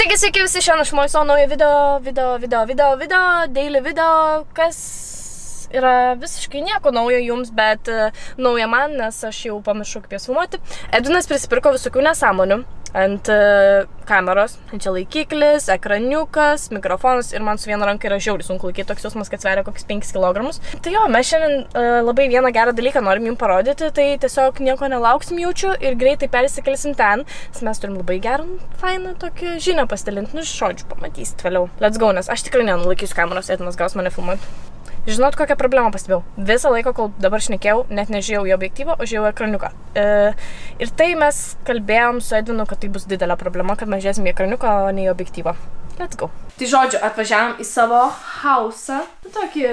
Taigi sveiki visi šiandien iš mano naujo video, video, video, video, video, daily video, kas yra visiškai nieko naujo jums, bet uh, nauja man, nes aš jau pamiršau kaip jas filmuoti. Edvinas prisipirko visokių nesąmonių ant uh, kameros. Čia laikiklis, ekraniukas, mikrofonas ir man su viena ranka yra žiauriai sunku laikyti toks jausmas, kad sveria kokius 5 kg. Tai jo, mes šiandien uh, labai vieną gerą dalyką norim jums parodyti, tai tiesiog nieko nelauksim jaučiu ir greitai persikelsim ten, nes mes turim labai gerą, fainą tokią žinią pasidalinti, nu, žodžiu, pamatysit vėliau. Let's go, nes aš tikrai nenulaikysiu kameros, Edvinas gaus mane filmuoti. Žinot, kokią problemą pastebėjau? Visą laiką, kol dabar šnekėjau, net nežiūrėjau į objektyvą, o žiūrėjau ekraniuką. E, ir tai mes kalbėjom su Edvinu, kad tai bus didelė problema, kad mes žiūrėsim į ekraniuką, o ne į objektyvą. Let's go. Tai žodžiu, atvažiavam į savo hausą, tokį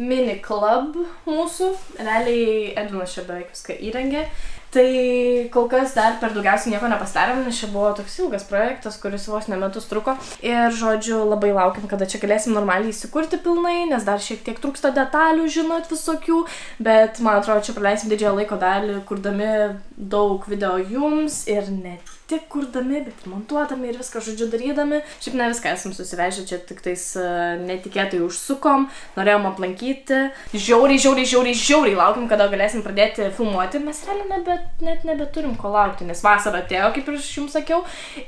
mini klub mūsų. Realiai Edvinas čia beveik viską įrengė. Tai kol kas dar per daugiausiai nieko nepasidarėm, nes čia buvo toks ilgas projektas, kuris vos ne metus truko. Ir, žodžiu, labai laukiam, kada čia galėsim normaliai įsikurti pilnai, nes dar šiek tiek trūksta detalių, žinot, visokių. Bet, man atrodo, čia praleisim didžiąją laiko dalį, kurdami daug video jums ir ne tik kurdami, bet ir montuodami ir viską, žodžiu, darydami. Šiaip ne viską esam susivežę, čia tik tais uh, netikėtai užsukom, norėjom aplankyti. Žiauriai, žiauriai, žiauriai, žiauriai laukiam, kada galėsim pradėti filmuoti. Mes realiai nebe, net nebeturim ko laukti, nes vasara atėjo, kaip ir jums sakiau.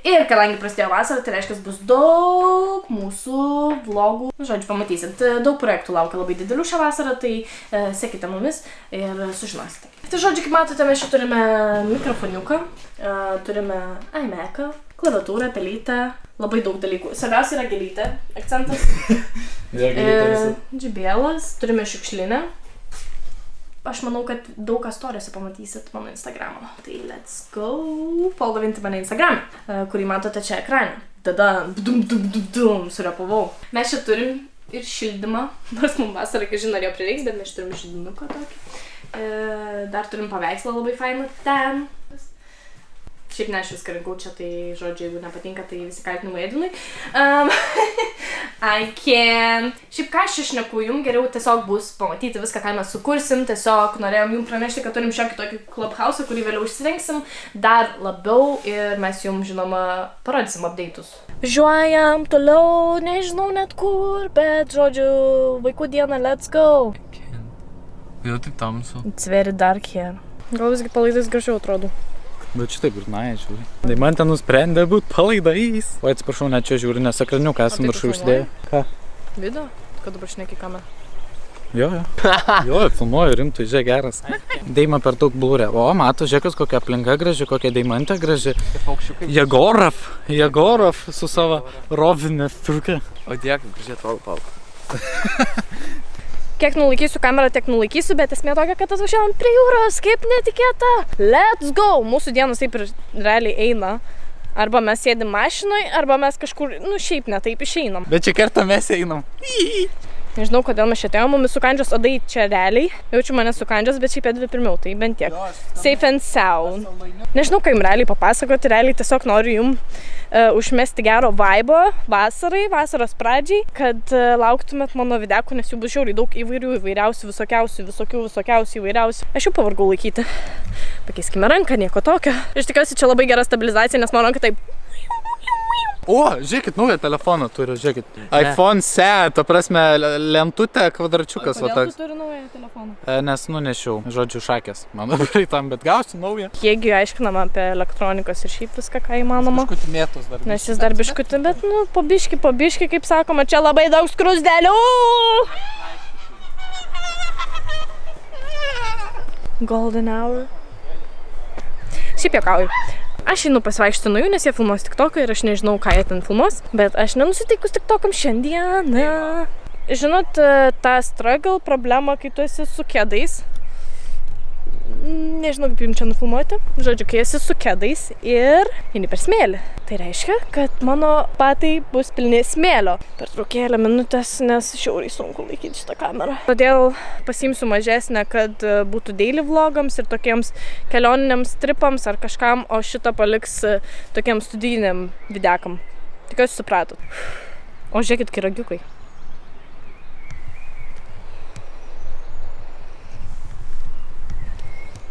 Ir kadangi prasidėjo vasara, tai reiškia, bus daug mūsų vlogų. Nu, žodžiu, pamatysit, daug projektų laukia labai didelių šią vasarą, tai uh, sekite mumis ir sužinosite. Tai žodžiu, kaip matote, mes čia turime mikrofoniuką, turime iMac'ą, klaviatūrą, pelytę, labai daug dalykų. Svarbiausia yra gelytė, akcentas. E, Džibėlas, turime šiukšlinę. Aš manau, kad daug kas storiuose pamatysit mano Instagramą. Tai let's go. Follovinti mane Instagram, uh, kurį matote čia ekrane. Tada dum dum dum dum surepavau. Mes čia turim ir šildymą, nors mums vasarą, kai žinau, jo prireiks, bet mes čia turim šildymuką tokį. E, dar turim paveikslą labai fainą ten. Šiaip ne aš viską rinkau čia, tai žodžiu, jeigu nepatinka, tai visi kaltinimai Edvinui. Um, I can. Šiaip ką aš išneku, jums geriau tiesiog bus pamatyti viską, ką mes sukursim. Tiesiog norėjom jums pranešti, kad turim šiokį tokį clubhouse, kurį vėliau išsirinksim dar labiau ir mes jums, žinoma, parodysim update'us. Važiuojam toliau, nežinau net kur, bet žodžiu, vaikų diena, let's go. Kodėl taip tamsu? It's very dark here. Gal visgi palaidais gražiau atrodo. Bet šitaip ir na, žiūri. Tai man ten nusprendė būti palaidais. O atsiprašau, net čia žiūri, nes ekraniuką esam tai viršų užsidėję. Ką? Video? Kad dabar šneki kamerą. Jo, jo. Jo, filmuoju rimtai, žiūrėk geras. Deima per daug blūrė. O, mato, žiūrėk, kokia aplinka graži, kokia deimantė graži. Jegorov, Jegorov su savo rovinė turkė. O kaip gražiai atrodo palka. Kiek nulaikysiu kamerą, tiek nulaikysiu, bet esmė tokia, kad atvažiavom prie jūros, kaip netikėta. Let's go! Mūsų dienos taip ir realiai eina. Arba mes sėdim mašinoje, arba mes kažkur, nu šiaip netaip išeinam. Bet čia kartą mes einam. Nežinau, kodėl mes čia atėjome, mumis sukandžios odai čia realiai. Jaučiu mane sukandžios, bet šiaip dvi pirmiau, tai bent tiek. Safe and sound. Nežinau, ką jums realiai papasakoti, realiai tiesiog noriu jums uh, užmesti gero vaibo vasarai, vasaros pradžiai, kad uh, lauktumėt mano videkų, nes jų bus žiauriai daug įvairių, įvairiausių, visokiausių, visokių, visokiausių, įvairiausių. Aš jau pavargau laikyti. Pakeiskime ranką, nieko tokio. Iš tikiuosi čia labai gera stabilizacija, nes mano ranka taip O, žiūrėkit, naują telefoną turiu, žiūrėkit. iPhone SE, ta prasme, lentutė, kvadračiukas, va Kodėl tu turi naują telefoną? E, Nes nunešiau, žodžiu, šakės. Mano tam, bet gausiu naują. Kiekgi aiškinama apie elektronikos ir šiaip viską, ką įmanoma. Biškutį mėtos dar. Nes jis dar biškutį, bet, nu, po biški, po biški, kaip sakoma, čia labai daug skrusdelių. Golden hour. Šiaip juokauju. Aš einu pasivaikščioti nuo jų, nes jie filmuos tik toką ir aš nežinau, ką jie ten filmuos. Bet aš nenusiteikus tik tokam šiandieną. Žinot, e, tą struggle problemą, kai tu esi su kėdais. Nežinau, kaip jums čia nufilmuoti. Žodžiu, kai esi su kėdais ir eini per smėlį. Tai reiškia, kad mano patai bus pilni smėlio. Per trukėlę minutės, nes šiauriai sunku laikyti šitą kamerą. Todėl pasimsiu mažesnę, kad e, būtų daily vlogams ir tokiems kelioniniams tripams ar kažkam, o šitą paliks e, tokiam studijiniam videkam. Tikiuosi supratot. O žiūrėkit, kiragiukai.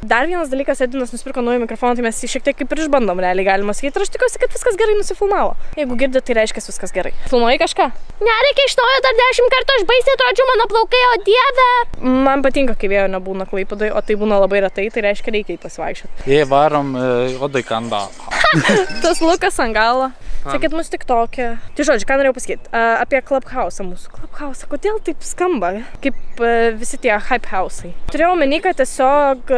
Dar vienas dalykas, Edinas nusipirko naują mikrofoną, tai mes jį šiek tiek kaip ir išbandom, realiai galima sakyti. Ir aš tikiuosi, kad viskas gerai nusifilmavo. Jeigu girdite, tai reiškia viskas gerai. Filmuoji kažką? Nereikia iš naujo dar dešimt kartų, aš baisiai atrodžiau mano plaukai, o dieve. Man patinka, kai vėjo nebūna klaipadai, o tai būna labai retai, tai reiškia reikia į pasivaikščioti. Jei varom e, odai kandą. Tas lukas ant galo. Sakėt, mus tik tokia. Tai žodžiu, ką norėjau pasakyti? Apie Clubhouse mūsų. Clubhouse, kodėl taip skamba? Kaip visi tie hype house'ai. Turėjau omeny, kad tiesiog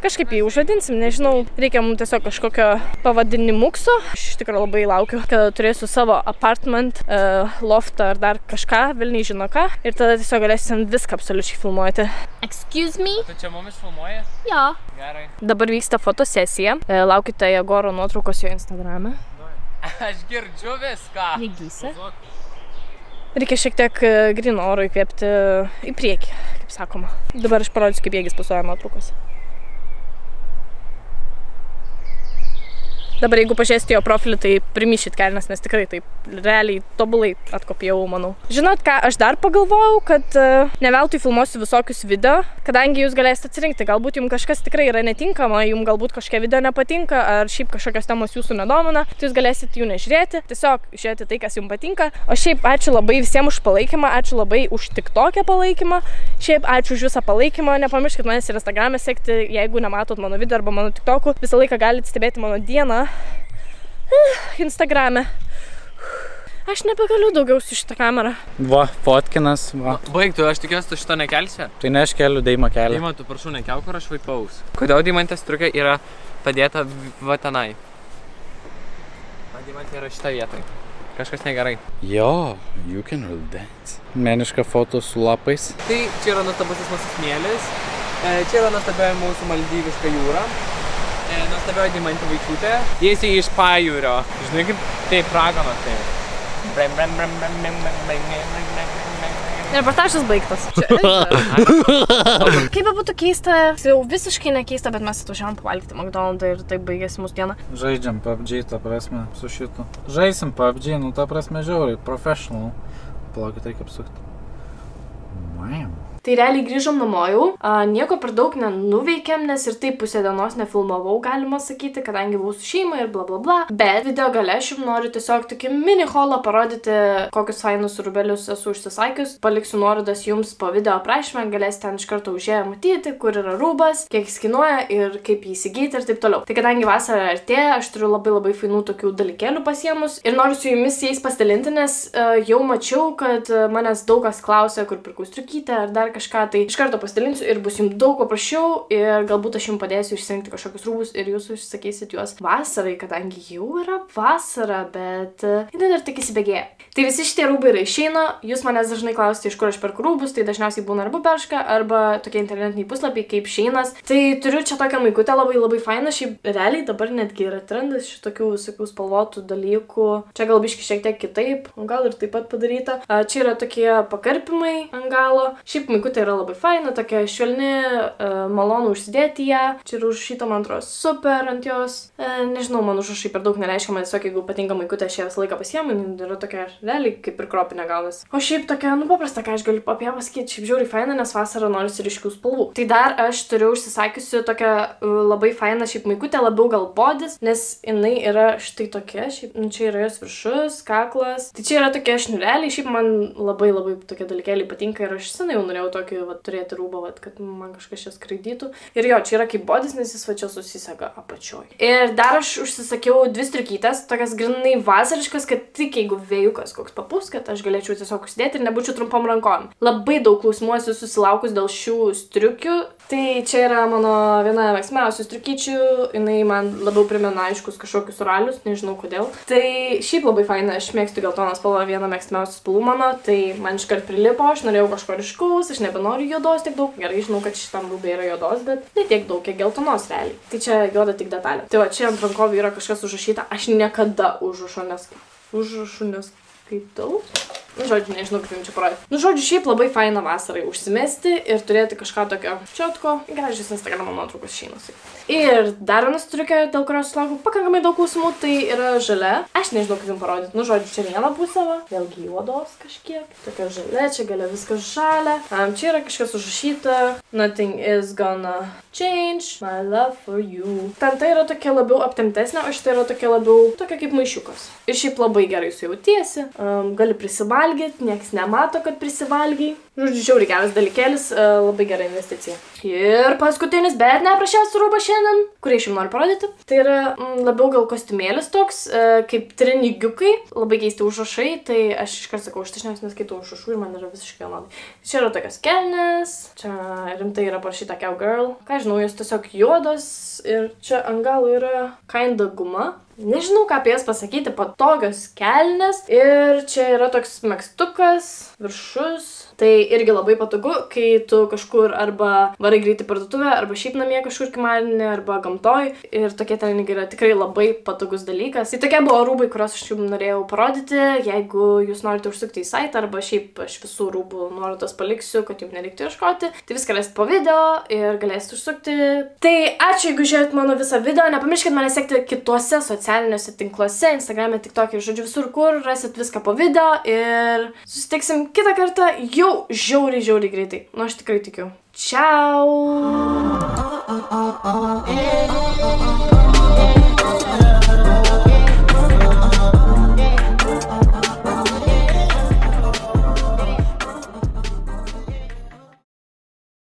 kažkaip jį užvadinsim, nežinau, reikia mums tiesiog kažkokio pavadinimukso. Aš iš tikrųjų labai laukiu, kad turėsiu savo apartment, loftą ar dar kažką, Vilniai žino ką. Ir tada tiesiog galėsim viską absoliučiai filmuoti. Excuse me? Tu čia mumis filmuoji? Jo. Gerai. Dabar vyksta fotosesija. Uh, laukite Jagoro nuotraukos jo Instagrame. Aš girdžiu viską. Negysi. Reikia šiek tiek e, grino oro įkvėpti į priekį, kaip sakoma. Dabar aš parodysiu, kaip jėgis pasuoja nuotraukose. Dabar jeigu pažiūrėsite jo profilį, tai primyšit kelnes, nes tikrai taip realiai tobulai atkopijau, manau. Žinot ką, aš dar pagalvojau, kad uh, ne veltui filmuosiu visokius video, kadangi jūs galėsite atsirinkti, galbūt jums kažkas tikrai yra netinkama, jums galbūt kažkokie video nepatinka, ar šiaip kažkokios temos jūsų nedomina, tai jūs galėsite jų nežiūrėti, tiesiog žiūrėti tai, kas jums patinka. O šiaip ačiū labai visiems už palaikymą, ačiū labai už tik tokią palaikymą, šiaip ačiū už visą palaikymą, nepamirškit manęs ir Instagram'e sekti, jeigu nematot mano video arba mano TikTok'ų, visą laiką galite stebėti mano dieną Instagram'e. Aš nebegaliu daugiau su šitą kamerą. Va, fotkinas, va. Baigtų, aš tikiuosi, tu šito nekelsi. Tai ne aš keliu Deima kelią. Deima, tu prašau nekelk, kur aš vaipaus. Kodėl Deimantės striukė yra padėta va tenai? Man Deimantė yra šitą vietą. Kažkas negerai. Jo, you can really dance. Meniška foto su lapais. Tai čia yra nuostabusis mūsų smėlis. E, Čia yra nuostabioji mūsų maldyviška jūra tave Deimantė Vaikiūtė. Tiesiai iš pajūrio. Žinai kaip tai praganas tai. Reportažas baigtas. kaip be būtų keista, jau visiškai nekeista, bet mes atvažiavam pavalgyti McDonald's ir taip baigėsi mūsų diena. Žaidžiam PUBG, ta prasme, su šitu. Žaisim PUBG, nu ta prasme žiauriai, professional. Palaukit, reikia apsukti. Mam. Tai realiai grįžom namo jau, a, nieko per daug nenuveikėm, nes ir taip pusę dienos nefilmavau, galima sakyti, kadangi buvau su šeima ir bla bla bla. Bet video gale aš jums noriu tiesiog tokį mini holą parodyti, kokius fainus rubelius esu užsisakius. Paliksiu nuorodas jums po video aprašymą, galėsite ten iš karto užėję matyti, kur yra rūbas, kiek jis kainuoja ir kaip jį įsigyti ir taip toliau. Tai kadangi vasara artėja, aš turiu labai labai fainų tokių dalykėlių pasiemus ir noriu su jumis jais pasidalinti, nes uh, jau mačiau, kad uh, manęs daug kas klausia, kur pirkau striukytę ar dar kažką, tai iš karto pasidalinsiu ir bus jums daug paprasčiau ir galbūt aš jums padėsiu išsirinkti kažkokius rūbus ir jūs užsakysit juos vasarai, kadangi jau yra vasara, bet jinai dar tik įsibėgėja. Tai visi šitie rūbai yra išeina, jūs manęs dažnai klausite, iš kur aš perku rūbus, tai dažniausiai būna arba berška, arba tokie internetiniai puslapiai kaip šeinas. Tai turiu čia tokią maikutę labai labai fainą, šiaip realiai dabar netgi yra trendas šitokių visokių spalvotų dalykų. Čia gal biški šiek tiek kitaip, gal ir taip pat padaryta. Čia yra tokie pakarpimai ant galo. Šiaip maikutė yra labai faina, tokia švelni, a, malonu užsidėti ją. Čia yra užrašyta, man atrodo, super ant jos. E, nežinau, man užrašai per daug nereiškia, man tiesiog jeigu patinka maikutė, aš ją visą laiką pasiemu, jinai yra tokia realiai kaip ir kropinė gaunas. O šiaip tokia, nu paprasta, ką aš galiu apie ją pasakyti, šiaip žiauriai faina, nes vasarą norisi ryškių spalvų. Tai dar aš turiu užsisakiusi tokią uh, labai fainą šiaip maikutę, labiau gal bodis, nes jinai yra štai tokia, šiaip, nu čia yra jos viršus, kaklas. Tai čia yra tokie šniureliai, šiaip man labai labai tokie dalykėliai patinka ir aš senai jau norėjau tokį, va, turėti rūbą, va, kad man kažkas čia skraidytų. Ir jo, čia yra kaip bodis, nes jis va čia susisega apačioj. Ir dar aš užsisakiau dvi striukytės, tokias grinai vasariškas, kad tik jeigu vėjukas koks papus, kad aš galėčiau tiesiog užsidėti ir nebūčiau trumpam rankom. Labai daug klausimų esu susilaukus dėl šių striukių. Tai čia yra mano viena mėgstamiausių striukyčių, jinai man labiau primena aiškus kažkokius ralius, nežinau kodėl. Tai šiaip labai faina, aš mėgstu geltoną spalvą, vieną mėgstamiausių spalvų mano, tai man iškart prilipo, aš norėjau kažko ryškaus, aš nebenoriu juodos tiek daug, gerai žinau, kad šitam rūbė yra juodos, bet ne tiek daug, kiek geltonos realiai. Tai čia juoda tik detalė. Tai va, čia ant rankovių yra kažkas užrašyta, aš niekada užrašo nes... užrašų neskaitau. Nu, žodžiu, nežinau, kaip jums čia parodyti. Nu, žodžiu, šiaip labai faina vasarai užsimesti ir turėti kažką tokio čiotko. Gražius Instagram nuotraukos šeinusi. Ir dar vienas triukė, dėl kurios sulaukiu pakankamai daug klausimų, tai yra žalia. Aš nežinau, kaip jums parodyti. Nu, žodžiu, čia viena pusė, va, vėlgi juodos kažkiek. Tokia žalia, čia galia viskas žalia. Um, čia yra kažkas užrašyta. Nothing is gonna change my love for you. Ten tai yra tokia labiau aptemtesnė, o šitą yra tokia labiau tokia kaip maišiukas. Ir šiaip labai gerai su jautiesi. Um, gali prisivalgyti, nieks nemato, kad prisivalgiai. Žodžiu, žiauriai geras dalykėlis, uh, labai gera investicija. Ir paskutinis, bet neprašiausias rūbas šiandien, kurį aš jums noriu parodyti. Tai yra mm, labiau gal kostiumėlis toks, uh, kaip trenigiukai, labai keisti užrašai, tai aš iškart sakau, aš dažniausiai neskaitau užrašų ir man yra visiškai vienodai. Čia yra tokios kelnes, čia rimtai yra parašyta cowgirl. Ką žinau, jos tiesiog juodos ir čia ant galo yra kinda guma. Nežinau, ką apie jas pasakyti, patogios kelnes. Ir čia yra toks megztukas, viršus. Tai irgi labai patogu, kai tu kažkur arba varai greitai parduotuvę, arba šiaip namie kažkur kimarinė, arba gamtoj. Ir tokie treningai yra tikrai labai patogus dalykas. Tai tokie buvo rūbai, kuriuos aš jums norėjau parodyti. Jeigu jūs norite užsukti į saitą, arba šiaip aš visų rūbų nuorodas paliksiu, kad jums nereiktų ieškoti, tai viską rasite po video ir galėsite užsukti. Tai ačiū, jeigu žiūrėt mano visą video. Nepamirškit mane sekti kituose socialiniuose tinkluose, Instagram'e, TikTok'e, žodžiu, visur, kur rasit viską po video. Ir susitiksim kitą kartą jau žiauriai, žiauriai greitai. Nu, aš tikrai tikiu. Čiau.